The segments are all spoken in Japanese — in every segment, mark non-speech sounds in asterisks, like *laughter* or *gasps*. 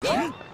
*gasps* Yeah.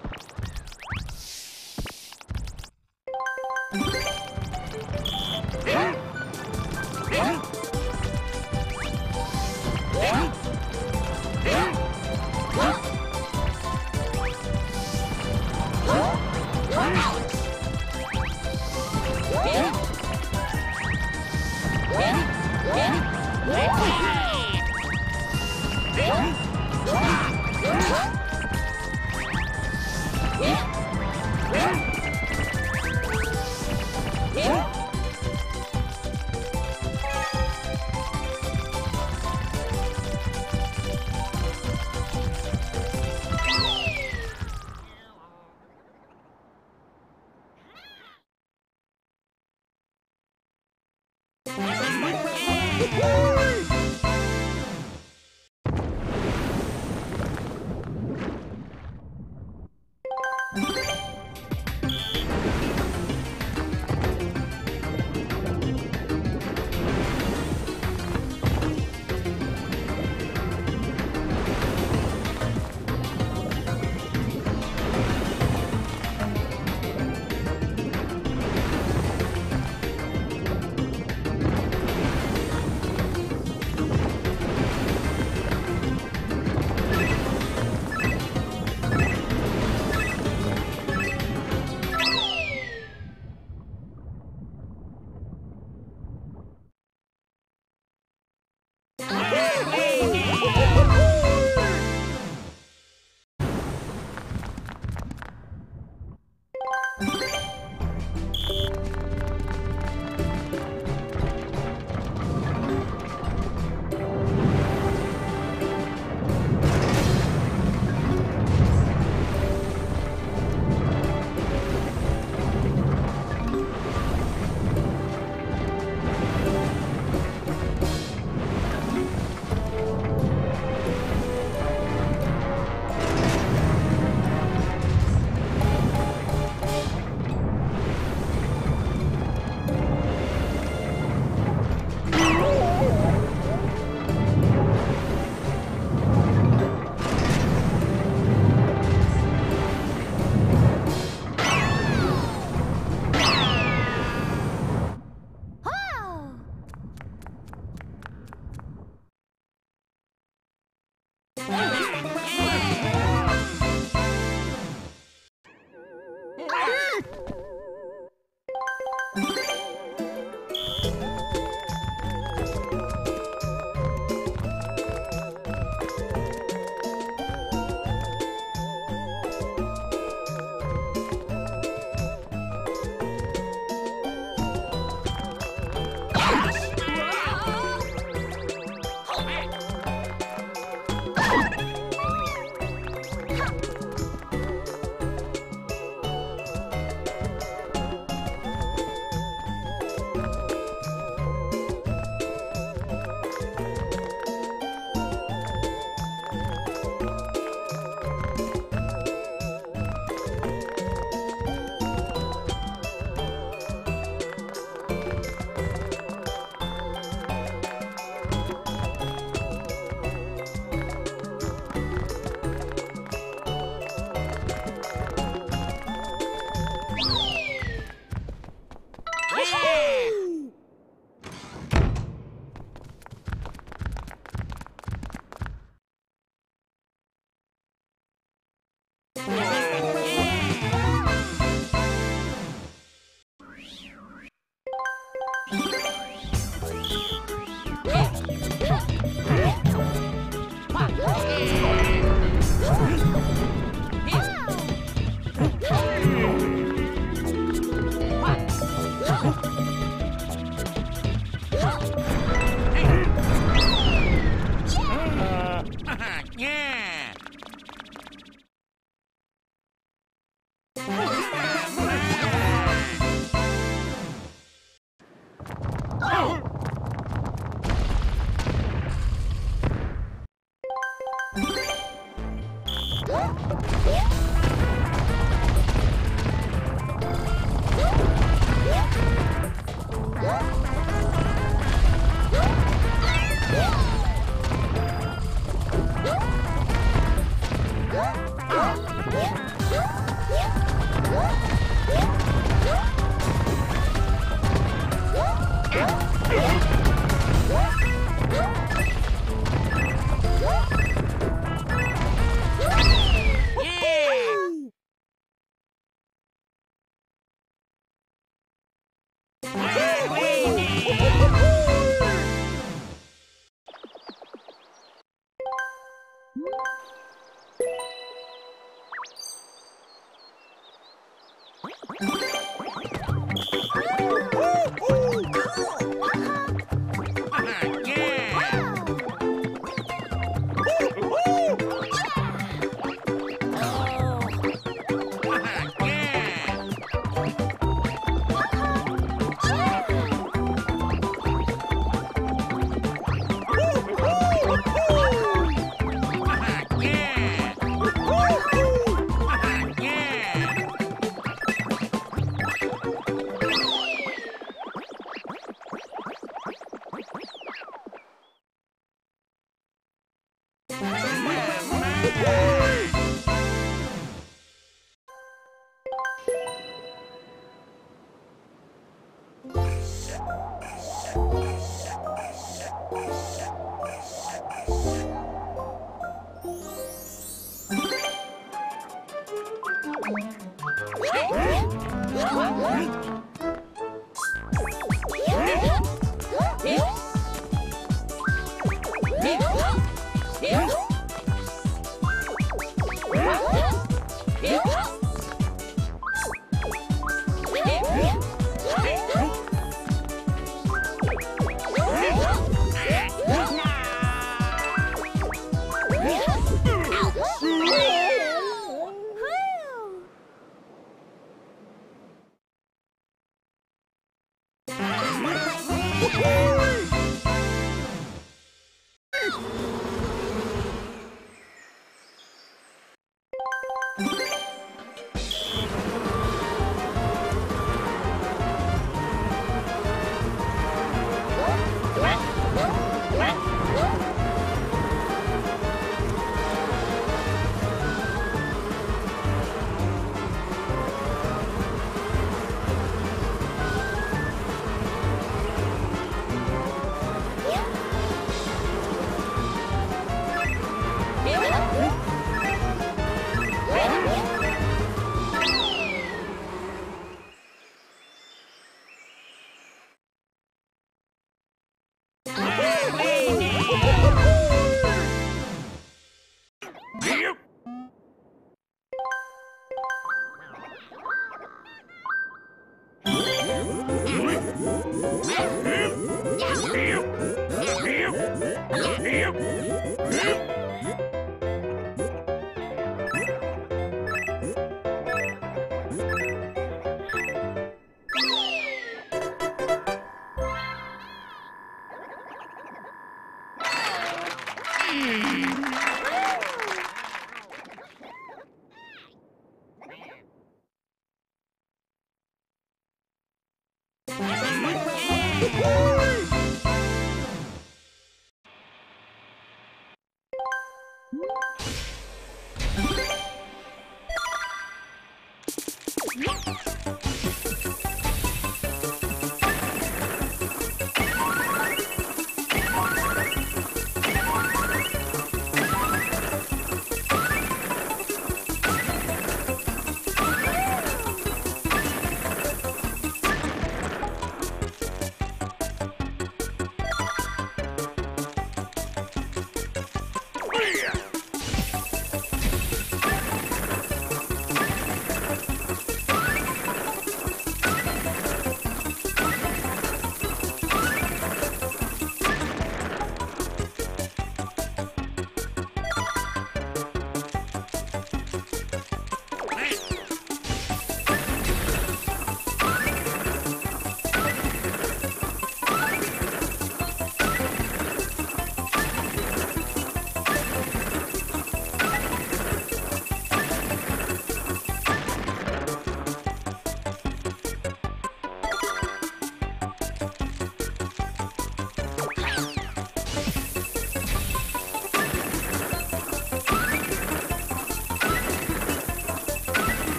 你还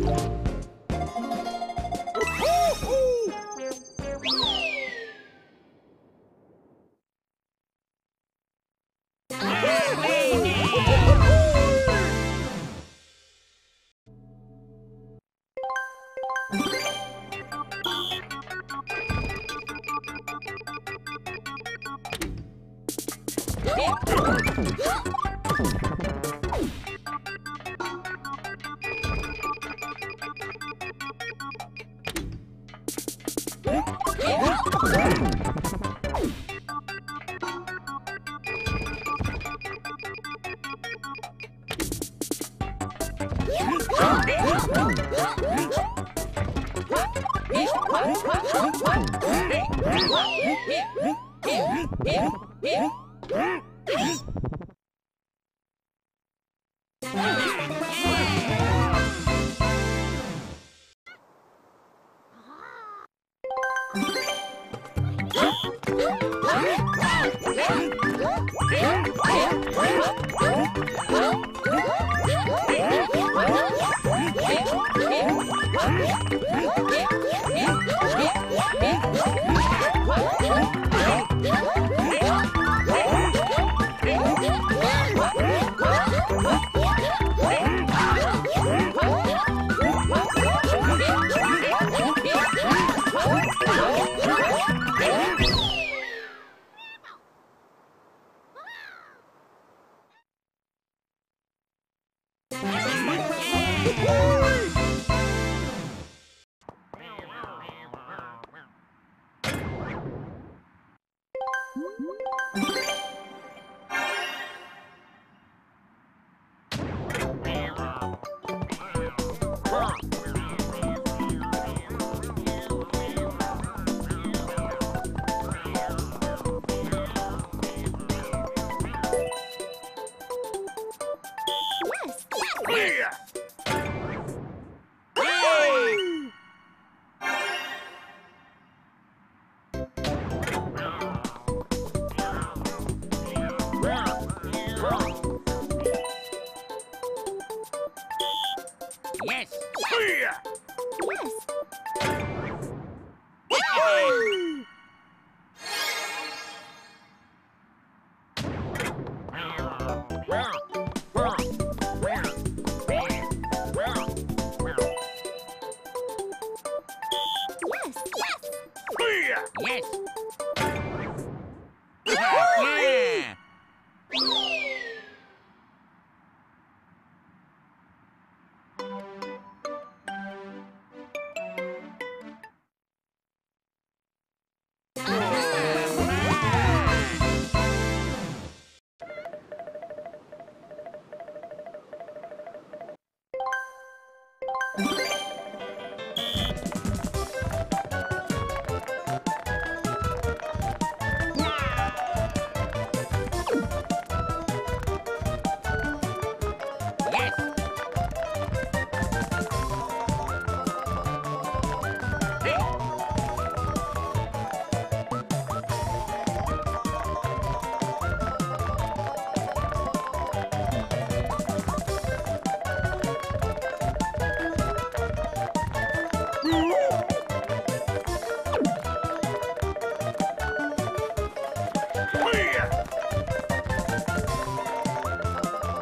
Bye.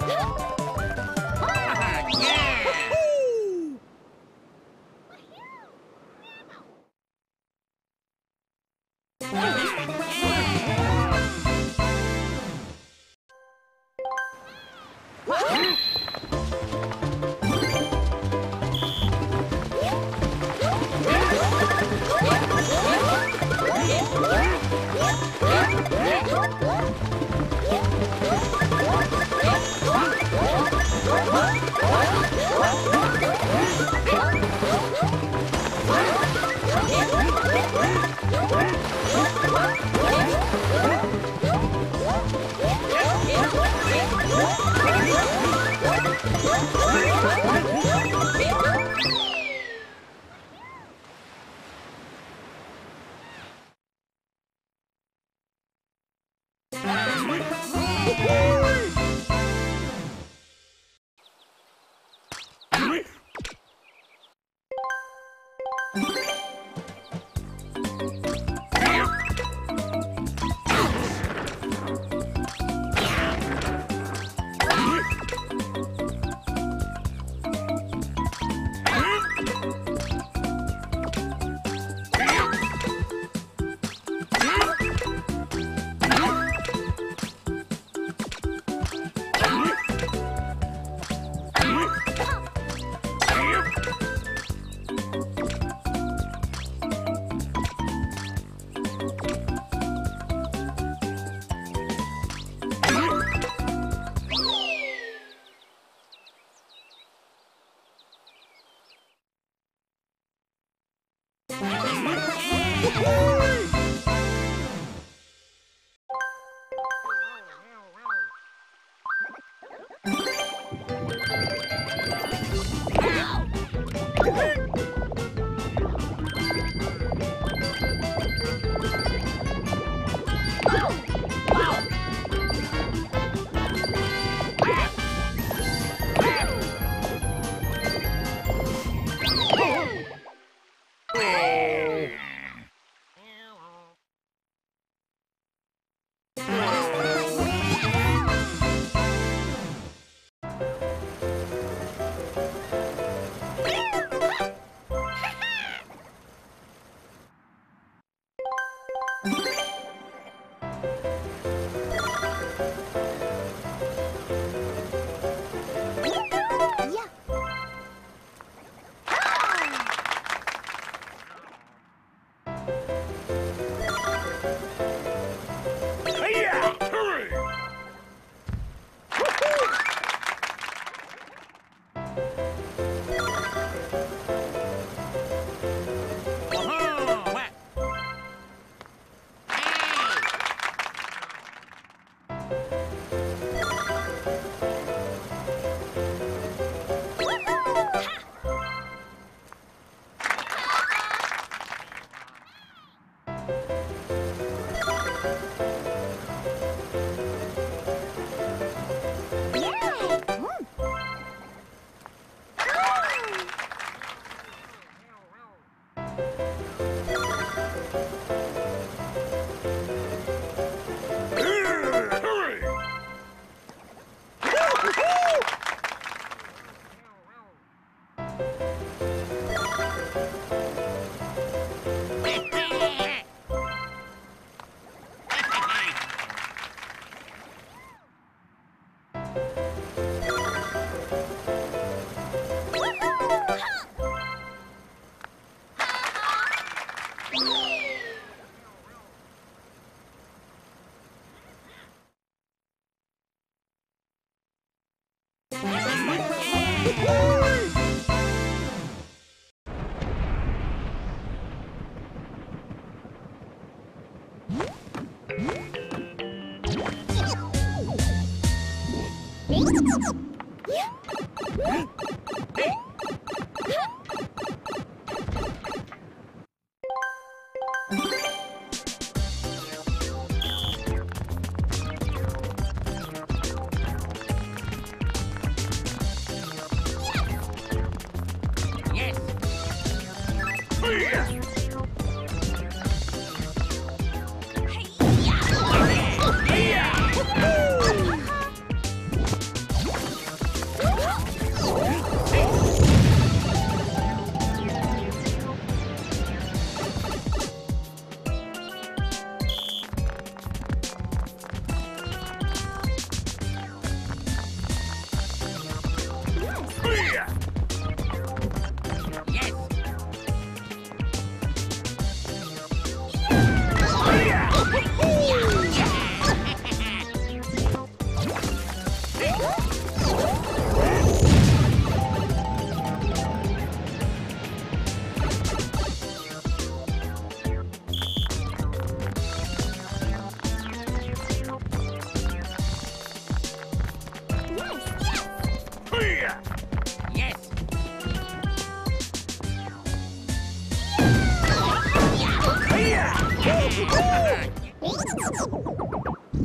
哈 *laughs*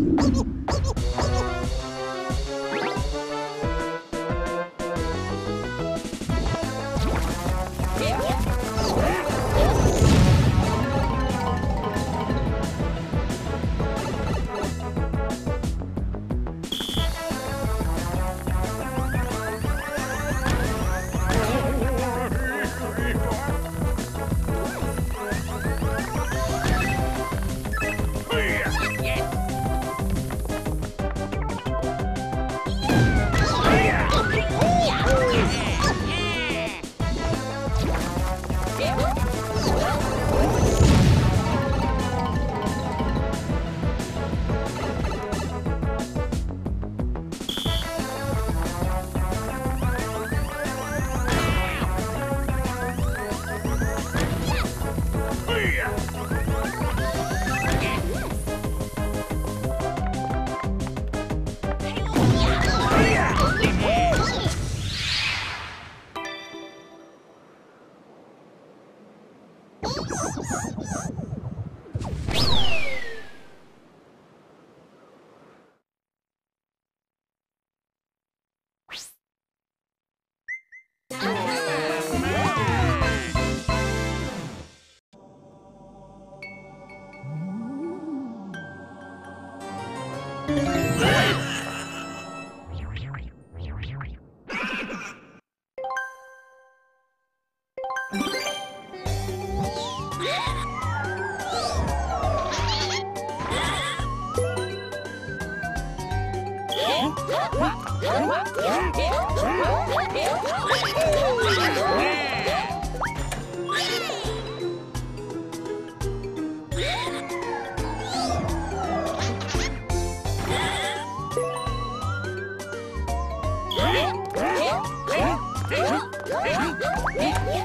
Oh! Yeah!